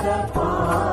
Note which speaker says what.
Speaker 1: upon